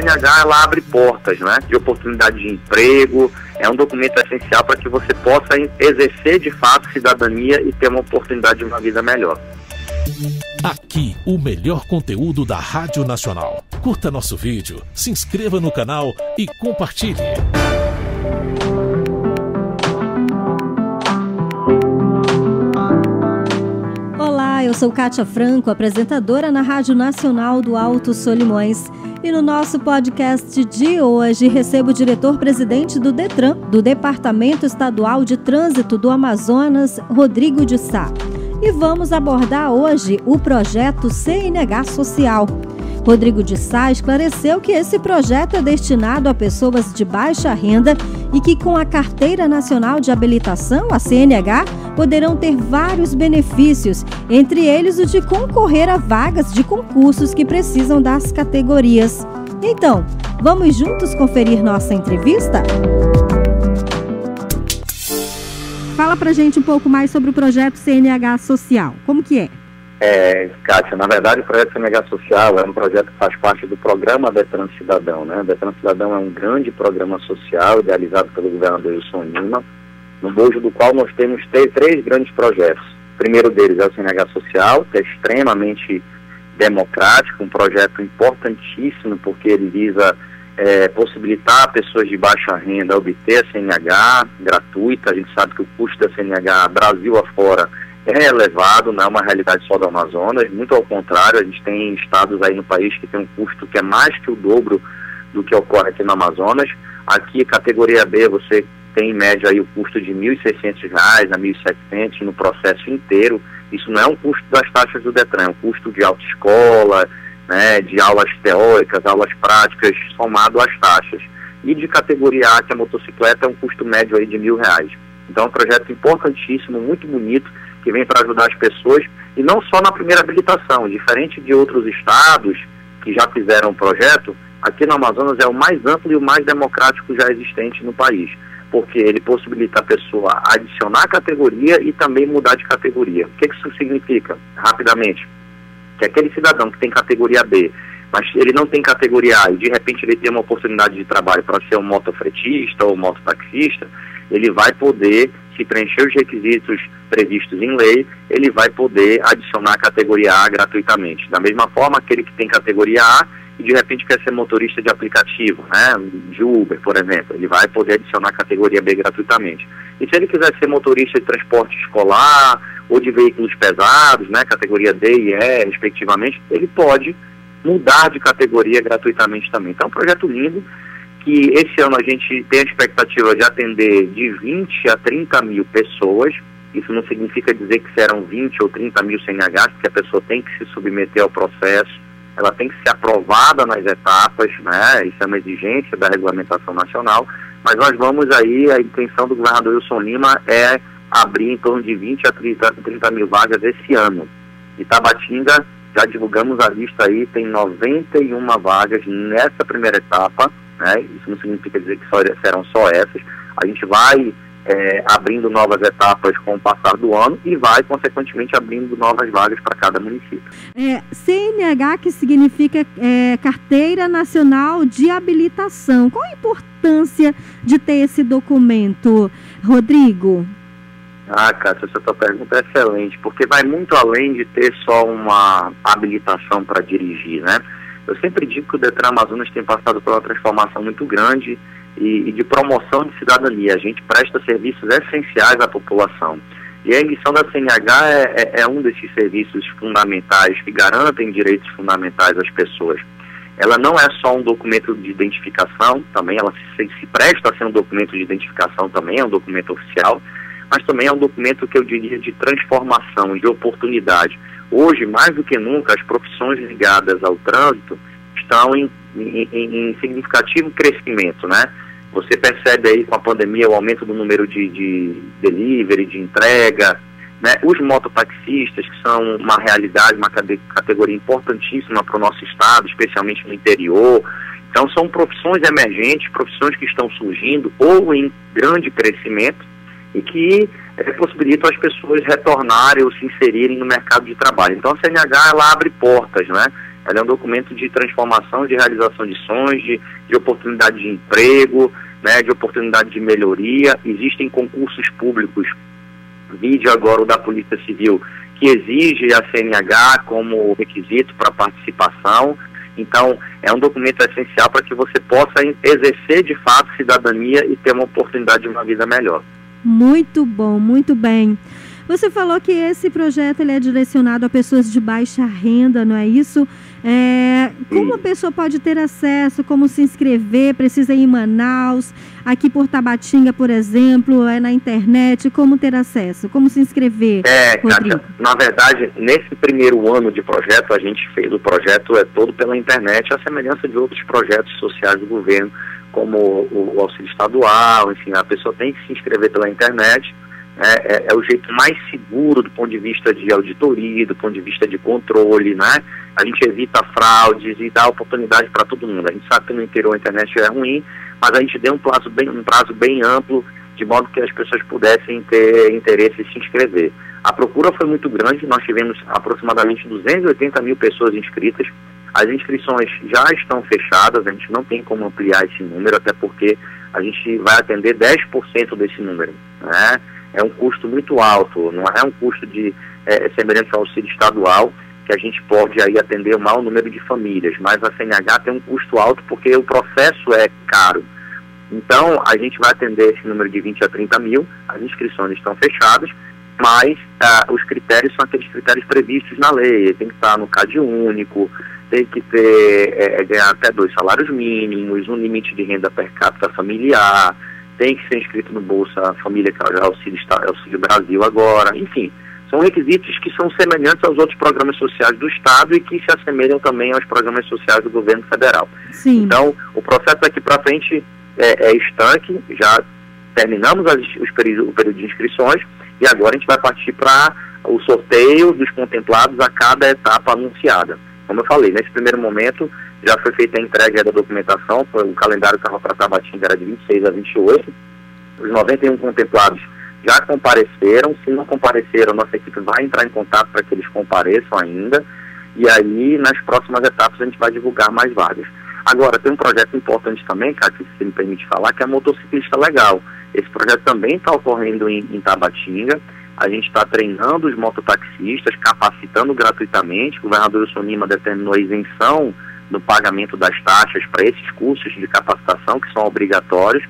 CNH ela abre portas, né, de oportunidade de emprego, é um documento essencial para que você possa exercer de fato cidadania e ter uma oportunidade de uma vida melhor. Aqui, o melhor conteúdo da Rádio Nacional. Curta nosso vídeo, se inscreva no canal e compartilhe. Eu sou Kátia Franco, apresentadora na Rádio Nacional do Alto Solimões. E no nosso podcast de hoje recebo o diretor-presidente do DETRAN, do Departamento Estadual de Trânsito do Amazonas, Rodrigo de Sá. E vamos abordar hoje o projeto CNH Social. Rodrigo de Sá esclareceu que esse projeto é destinado a pessoas de baixa renda e que, com a Carteira Nacional de Habilitação, a CNH, poderão ter vários benefícios, entre eles o de concorrer a vagas de concursos que precisam das categorias. Então, vamos juntos conferir nossa entrevista? Fala pra gente um pouco mais sobre o projeto CNH Social. Como que é? É, Kátia, na verdade o projeto CNH Social é um projeto que faz parte do programa Detran Cidadão, né? Detran Cidadão é um grande programa social idealizado pelo governador Wilson Lima, no bojo do qual nós temos três grandes projetos. O primeiro deles é o CNH Social, que é extremamente democrático, um projeto importantíssimo porque ele visa é, possibilitar pessoas de baixa renda obter a CNH gratuita. A gente sabe que o custo da CNH Brasil afora é elevado, não é uma realidade só do Amazonas, muito ao contrário, a gente tem estados aí no país que tem um custo que é mais que o dobro do que ocorre aqui no Amazonas. Aqui, categoria B, você tem em média aí o custo de R$ 1.600 a R$ 1.700 no processo inteiro. Isso não é um custo das taxas do Detran, é um custo de autoescola, né, de aulas teóricas, aulas práticas, somado às taxas. E de categoria A, que é a motocicleta, é um custo médio aí de mil reais. Então é um projeto importantíssimo, muito bonito, que vem para ajudar as pessoas, e não só na primeira habilitação, diferente de outros estados que já fizeram o projeto, aqui no Amazonas é o mais amplo e o mais democrático já existente no país, porque ele possibilita a pessoa adicionar categoria e também mudar de categoria. O que isso significa? Rapidamente, que aquele cidadão que tem categoria B, mas ele não tem categoria A e de repente ele tem uma oportunidade de trabalho para ser um motofretista ou mototaxista, ele vai poder, se preencher os requisitos previstos em lei, ele vai poder adicionar a categoria A gratuitamente. Da mesma forma, aquele que tem categoria A e de repente quer ser motorista de aplicativo, né, de Uber, por exemplo, ele vai poder adicionar a categoria B gratuitamente. E se ele quiser ser motorista de transporte escolar ou de veículos pesados, né, categoria D e E, respectivamente, ele pode mudar de categoria gratuitamente também. Então, é um projeto lindo que esse ano a gente tem a expectativa de atender de 20 a 30 mil pessoas. Isso não significa dizer que serão 20 ou 30 mil CNHs, porque a pessoa tem que se submeter ao processo, ela tem que ser aprovada nas etapas, né? Isso é uma exigência da regulamentação nacional. Mas nós vamos aí, a intenção do governador Wilson Lima é abrir em torno de 20 a 30, 30 mil vagas esse ano. Itabatinga, já divulgamos a lista aí, tem 91 vagas nessa primeira etapa né? Isso não significa dizer que só, serão só essas. A gente vai é, abrindo novas etapas com o passar do ano e vai, consequentemente, abrindo novas vagas para cada município. É, CNH, que significa é, Carteira Nacional de Habilitação. Qual a importância de ter esse documento, Rodrigo? Ah, Cássio, essa tua pergunta é excelente, porque vai muito além de ter só uma habilitação para dirigir, né? Eu sempre digo que o Detran Amazonas tem passado por uma transformação muito grande e, e de promoção de cidadania. A gente presta serviços essenciais à população. E a emissão da CNH é, é, é, um desses serviços fundamentais que garantem direitos fundamentais às pessoas. Ela não é só um documento de identificação, também ela se, se presta a ser um documento de identificação, também é um documento oficial, mas também é um documento que eu diria de transformação, de oportunidade. Hoje, mais do que nunca, as profissões ligadas ao trânsito estão em, em, em significativo crescimento, né? Você percebe aí com a pandemia o aumento do número de, de delivery, de entrega, né? Os mototaxistas, que são uma realidade, uma categoria importantíssima para o nosso estado, especialmente no interior. Então, são profissões emergentes, profissões que estão surgindo ou em grande crescimento e que é, possibilitam as pessoas retornarem ou se inserirem no mercado de trabalho. Então a CNH ela abre portas, né? ela é um documento de transformação, de realização de sonhos, de, de oportunidade de emprego, né, de oportunidade de melhoria. Existem concursos públicos, vídeo agora o da Polícia Civil, que exige a CNH como requisito para participação. Então, é um documento essencial para que você possa exercer de fato cidadania e ter uma oportunidade de uma vida melhor. Muito bom, muito bem. Você falou que esse projeto ele é direcionado a pessoas de baixa renda, não é isso? É, como a pessoa pode ter acesso, como se inscrever, precisa ir em Manaus, aqui por Tabatinga, por exemplo, é na internet, como ter acesso, como se inscrever? É, Kátia, na verdade, nesse primeiro ano de projeto, a gente fez o projeto é todo pela internet, a semelhança de outros projetos sociais do governo, como o, o auxílio estadual, enfim, a pessoa tem que se inscrever pela internet, é, é, é, o jeito mais seguro do ponto de vista de auditoria, do ponto de vista de controle, né? A gente evita fraudes e dá oportunidade para todo mundo. A gente sabe que no interior a internet é ruim, mas a gente deu um prazo bem, um prazo bem amplo, de modo que as pessoas pudessem ter interesse em se inscrever. A procura foi muito grande, nós tivemos aproximadamente 280 mil pessoas inscritas. As inscrições já estão fechadas, a gente não tem como ampliar esse número, até porque a gente vai atender 10% desse número, né? é um custo muito alto, não é um custo de é, semelhante ao auxílio estadual, que a gente pode aí atender o maior número de famílias, mas a CNH tem um custo alto porque o processo é caro. Então, a gente vai atender esse número de 20 a 30 mil, as inscrições estão fechadas, mas ah, os critérios são aqueles critérios previstos na lei, tem que estar no CAD único, tem que ter, é, ganhar até dois salários mínimos, um limite de renda per capita familiar, tem que ser inscrito no Bolsa Família, que é o Auxílio, Auxílio Brasil agora, enfim. São requisitos que são semelhantes aos outros programas sociais do Estado e que se assemelham também aos programas sociais do governo federal. Sim. Então, o processo daqui para frente é, é, estanque, já terminamos as, os período, o período de inscrições e agora a gente vai partir para o sorteio dos contemplados a cada etapa anunciada. Como eu falei, nesse primeiro momento, já foi feita a entrega da documentação, o calendário estava para Tabatinga, era de 26 a 28. Os 91 contemplados já compareceram, se não compareceram, nossa equipe vai entrar em contato para que eles compareçam ainda, e aí nas próximas etapas a gente vai divulgar mais vagas. Agora, tem um projeto importante também, Cátia, se me permite falar, que é a motociclista legal. Esse projeto também está ocorrendo em, em Tabatinga, a gente está treinando os mototaxistas, capacitando gratuitamente, o governador Wilson Lima determinou a isenção no pagamento das taxas para esses cursos de capacitação que são obrigatórios.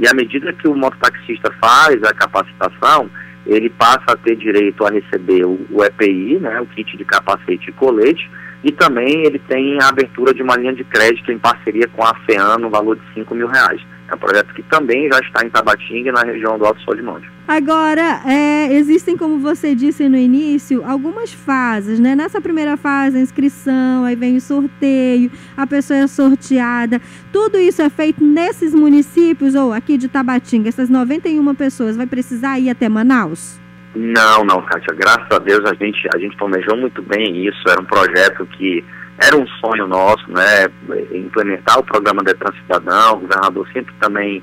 E à medida que o mototaxista faz a capacitação, ele passa a ter direito a receber o, o EPI, né, o kit de capacete e colete, e também ele tem a abertura de uma linha de crédito em parceria com a FEAN no valor de 5 mil reais. É um projeto que também já está em Tabatinga, na região do Alto Solimões. Agora, é, existem, como você disse no início, algumas fases, né? Nessa primeira fase, a inscrição, aí vem o sorteio, a pessoa é sorteada. Tudo isso é feito nesses municípios, ou aqui de Tabatinga, essas 91 pessoas, vai precisar ir até Manaus? Não, não, Kátia. Graças a Deus a gente, a gente planejou muito bem isso. Era um projeto que era um sonho nosso, né, implementar o programa Detran Cidadão, o governador sempre também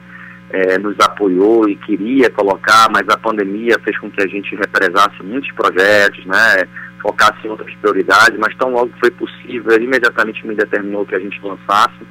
é, nos apoiou e queria colocar, mas a pandemia fez com que a gente represasse muitos projetos, né, focasse em outras prioridades, mas tão logo foi possível, ele imediatamente me determinou que a gente lançasse,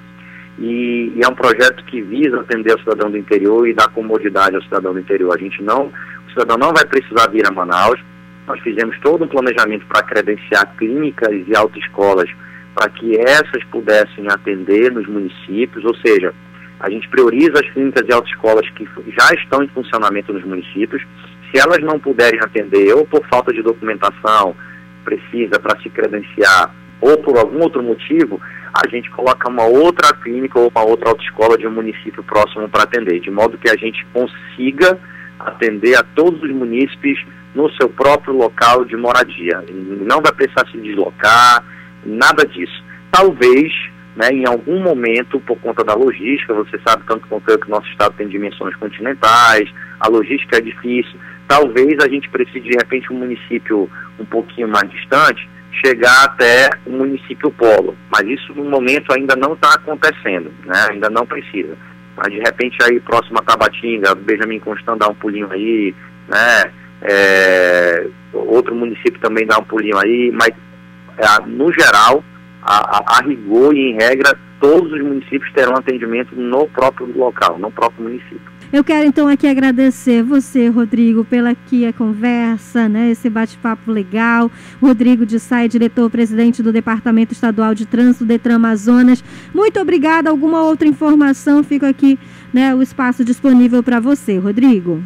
e, e, é um projeto que visa atender o cidadão do interior e dar comodidade ao cidadão do interior. A gente não, o cidadão não vai precisar vir a Manaus, nós fizemos todo um planejamento para credenciar clínicas e autoescolas para que essas pudessem atender nos municípios, ou seja, a gente prioriza as clínicas e autoescolas que já estão em funcionamento nos municípios. Se elas não puderem atender, ou por falta de documentação precisa para se credenciar, ou por algum outro motivo, a gente coloca uma outra clínica ou uma outra autoescola de um município próximo para atender, de modo que a gente consiga atender a todos os munícipes no seu próprio local de moradia. Não vai precisar se deslocar, nada disso. Talvez, né, em algum momento, por conta da logística, você sabe tanto quanto eu que o nosso estado tem dimensões continentais, a logística é difícil, talvez a gente precise, de repente, um município um pouquinho mais distante, chegar até o município polo. Mas isso, no momento, ainda não está acontecendo, né, ainda não precisa. Mas, de repente, aí, próximo a Tabatinga, Benjamin Constant dá um pulinho aí, né, é, outro município também dá um pulinho aí, mas no geral, a, a, a rigor e em regra, todos os municípios terão atendimento no próprio local, no próprio município. Eu quero então aqui agradecer você, Rodrigo, pela aqui a conversa, né, esse bate-papo legal. Rodrigo de Sai, diretor-presidente do Departamento Estadual de Trânsito Detran Amazonas. Muito obrigada. Alguma outra informação, fica aqui, né, o espaço disponível para você, Rodrigo.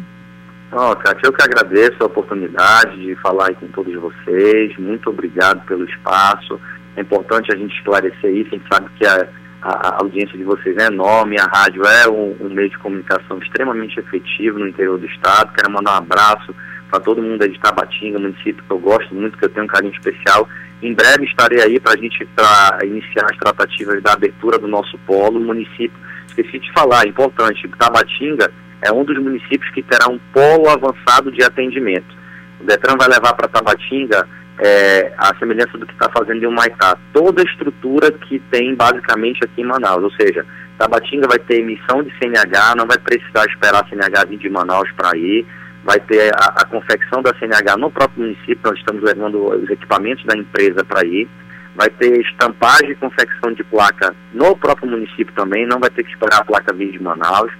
Oh, Kátia, eu que agradeço a oportunidade de falar com todos vocês. Muito obrigado pelo espaço. É importante a gente esclarecer isso. A gente sabe que a a, audiência de vocês é enorme, a rádio é um, um, meio de comunicação extremamente efetivo no interior do estado. Quero mandar um abraço para todo mundo aí de Tabatinga, município que eu gosto muito, que eu tenho um carinho especial. Em breve estarei aí para a gente pra iniciar as tratativas da abertura do nosso polo. Município, esqueci de falar, é importante, Tabatinga é um dos municípios que terá um polo avançado de atendimento. O Detran vai levar para Tabatinga é, a semelhança do que está fazendo em Humaitá, toda a estrutura que tem basicamente aqui em Manaus, ou seja, Tabatinga vai ter emissão de CNH, não vai precisar esperar a CNH vir de Manaus para ir, vai ter a, a, confecção da CNH no próprio município, nós estamos levando os equipamentos da empresa para ir, vai ter estampagem e confecção de placa no próprio município também, não vai ter que esperar a placa vir de Manaus,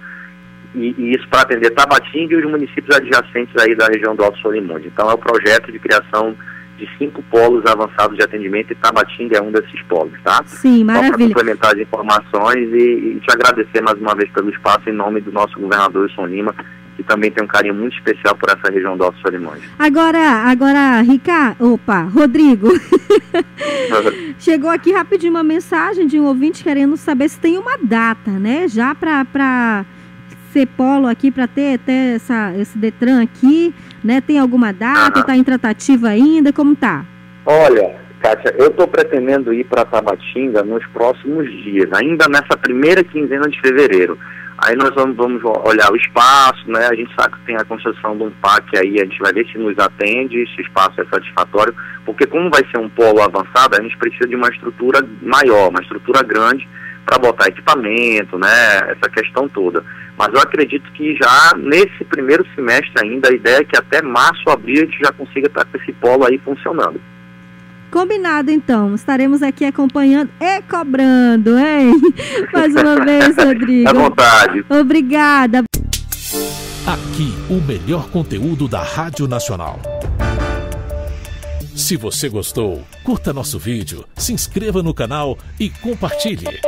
e, e isso para atender Tabatinga e os municípios adjacentes aí da região do Alto Solimundo. Então é o projeto de criação de cinco polos avançados de atendimento e Tabatinga é um desses polos, tá? Sim, maravilha. Só para complementar as informações e, e, te agradecer mais uma vez pelo espaço em nome do nosso governador Wilson Lima, que também tem um carinho muito especial por essa região do Alto Solimões. Agora, agora, Ricardo, opa, Rodrigo, chegou aqui rapidinho uma mensagem de um ouvinte querendo saber se tem uma data, né, já para ser polo aqui, para ter até essa, esse Detran aqui, né? Tem alguma data? Está em tratativa ainda? Como está? Olha, Kátia, eu estou pretendendo ir para Tabatinga nos próximos dias, ainda nessa primeira quinzena de fevereiro. Aí nós vamos, vamos olhar o espaço, né? A gente sabe que tem a construção de um parque aí, a gente vai ver se nos atende, se o espaço é satisfatório, porque como vai ser um polo avançado, a gente precisa de uma estrutura maior, uma estrutura grande para botar equipamento, né? Essa questão toda. Mas eu acredito que já nesse primeiro semestre ainda, a ideia é que até março, abril, a gente já consiga estar com esse polo aí funcionando. Combinado, então. Estaremos aqui acompanhando e cobrando, hein? Mais uma vez, Rodrigo. À vontade. Obrigada. Aqui, o melhor conteúdo da Rádio Nacional. Se você gostou, curta nosso vídeo, se inscreva no canal e compartilhe.